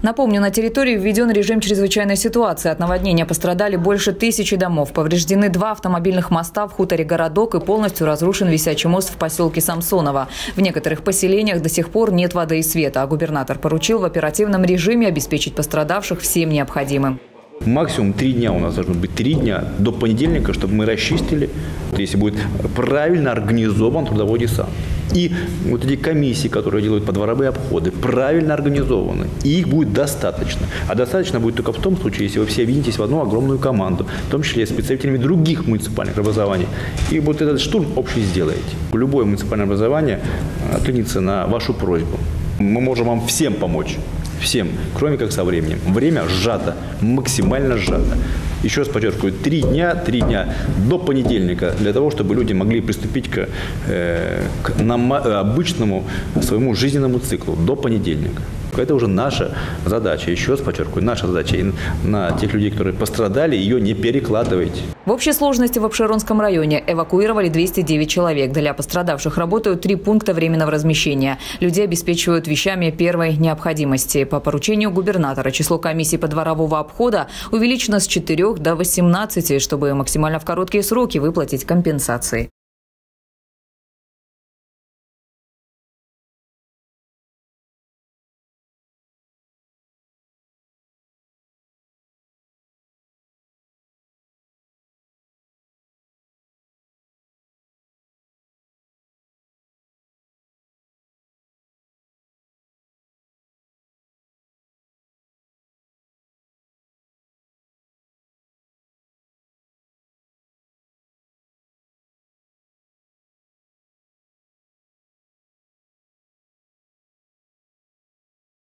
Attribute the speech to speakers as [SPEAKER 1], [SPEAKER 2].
[SPEAKER 1] Напомню, на территории введен режим чрезвычайной ситуации. От наводнения пострадали больше тысячи домов. Повреждены два автомобильных моста в хуторе «Городок» и полностью разрушен висячий мост в поселке Самсонова. В некоторых поселениях до сих пор нет воды и света, а губернатор поручил в оперативном режиме обеспечить пострадавших всем необходимым.
[SPEAKER 2] Максимум три дня у нас должно быть. Три дня до понедельника, чтобы мы расчистили, если будет правильно организован трудовой десант. И вот эти комиссии, которые делают подворовые обходы, правильно организованы. И их будет достаточно. А достаточно будет только в том случае, если вы все объединитесь в одну огромную команду, в том числе с представителями других муниципальных образований. И вот этот штурм общий сделаете. Любое муниципальное образование откликнется на вашу просьбу. Мы можем вам всем помочь. Всем, кроме как со временем. Время сжато, максимально сжато. Еще раз подчеркиваю, три дня, три дня до понедельника для того, чтобы люди могли приступить к, э, к нам, обычному своему жизненному циклу до понедельника. Это уже наша задача. Еще раз подчеркиваю, наша задача. И на тех людей, которые пострадали, ее не перекладывайте.
[SPEAKER 1] В общей сложности в Обширонском районе эвакуировали 209 человек. Для пострадавших работают три пункта временного размещения. Людей обеспечивают вещами первой необходимости. По поручению губернатора число комиссий подворового обхода увеличено с 4 до 18, чтобы максимально в короткие сроки выплатить компенсации.